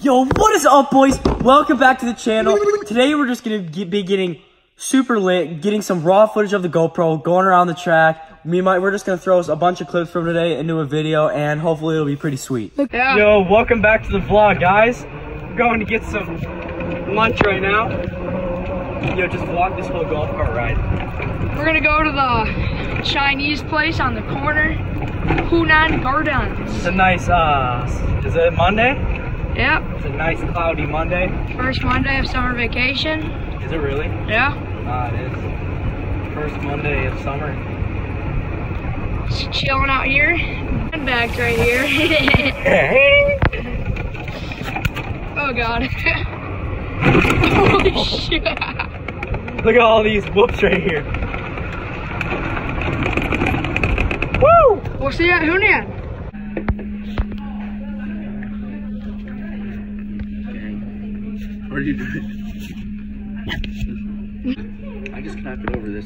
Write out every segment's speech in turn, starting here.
Yo, what is up, boys? Welcome back to the channel. Today, we're just gonna get, be getting super lit, getting some raw footage of the GoPro, going around the track. Me and my, we're just gonna throw us a bunch of clips from today into a video, and hopefully it'll be pretty sweet. Yeah. Yo, welcome back to the vlog, guys. We're going to get some lunch right now. Yo, just vlog this whole golf cart ride. We're gonna go to the Chinese place on the corner, Hunan Gardens. It's a nice, uh, is it Monday? Yep, It's a nice cloudy Monday. first Monday of summer vacation. Is it really? Yeah, Ah, it is. First Monday of summer. just chilling out here. Bags right here. oh god. Holy shit. Look at all these whoops right here. Woo! We'll see you at Hunan. I just cannot get over this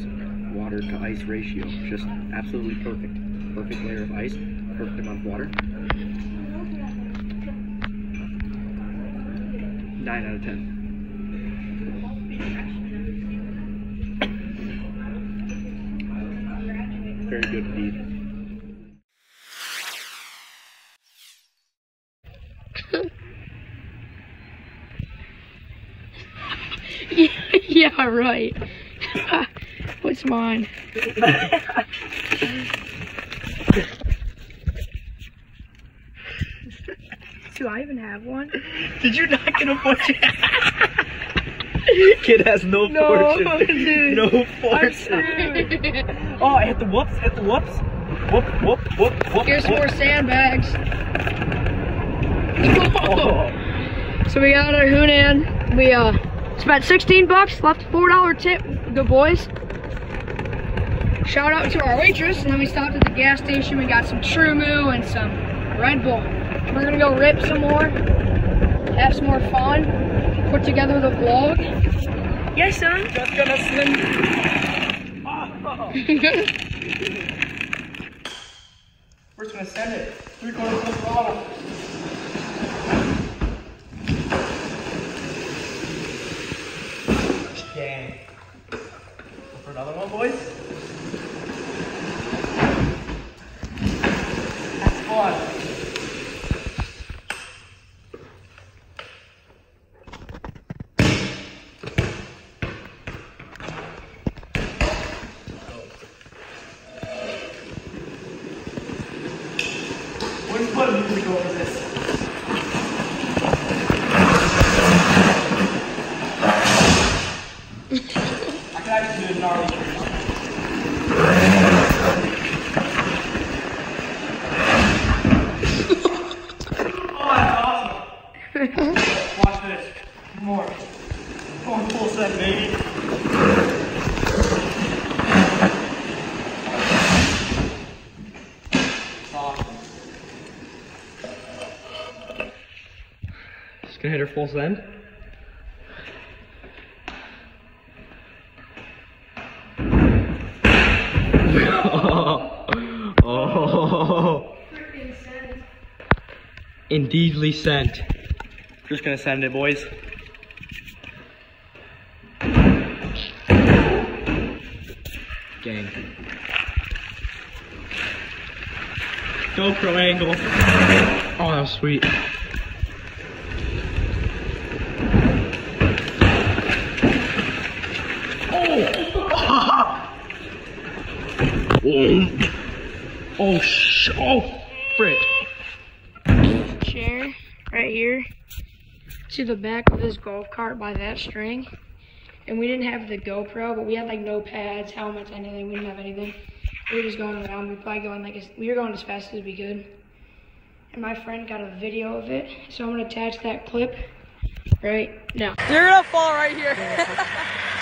water to ice ratio. Just absolutely perfect. Perfect layer of ice, perfect amount of water. Nine out of ten. Very good indeed. Yeah, right. What's mine? Do I even have one? Did you not get a fortune? Kid has no, No, fortune. dude. No I'm fortune. screwed. Oh, hit the whoops, hit the whoops. Whoop, whoop, whoop, whoop. Here's whoop. more sandbags. Oh. So we got our Hunan. We uh spent 16 bucks, left a four dollar tip. Good boys. Shout out to our waitress, and then we stopped at the gas station. We got some TruMoo and some Red Bull. We're gonna go rip some more, have some more fun, put together the vlog. Yes, son. Just gonna slim. Oh. We're just gonna send it. Three quarters of throttle. Dang. For another one, boys. That's fun. Where's put this? I can actually do a gnarly trick. Oh, that's awesome. Watch this. More. Going full set, baby. It's awesome. Just gonna hit her full send. Oh. oh. Indeedly sent. Just gonna send it, boys. Gang. GoPro angle. Oh, that was sweet. Oh! Oh, sh! Oh, frick! chair right here to the back of this golf cart by that string. And we didn't have the GoPro, but we had like no pads, helmets, anything. We didn't have anything. We were just going around. We were probably going like as, we were going as fast as we could. And my friend got a video of it, so I'm gonna attach that clip right now. You're gonna fall right here.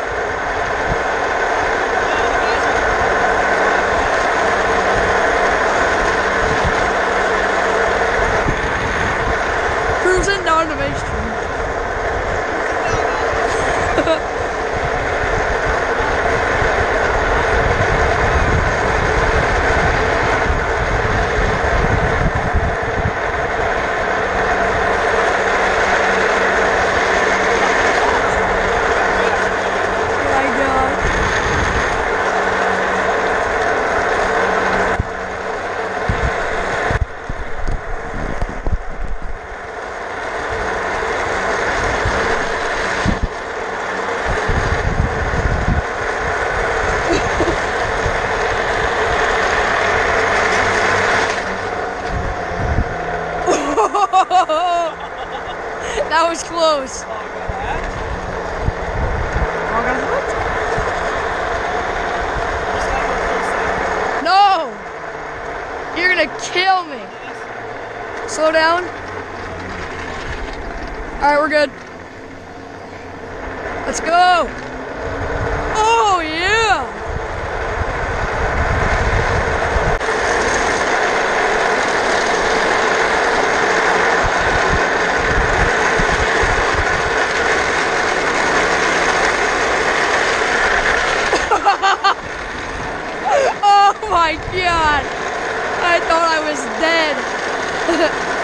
kill me. Slow down. Alright, we're good. Let's go. Oh, yeah! Oh my god! I thought I was dead.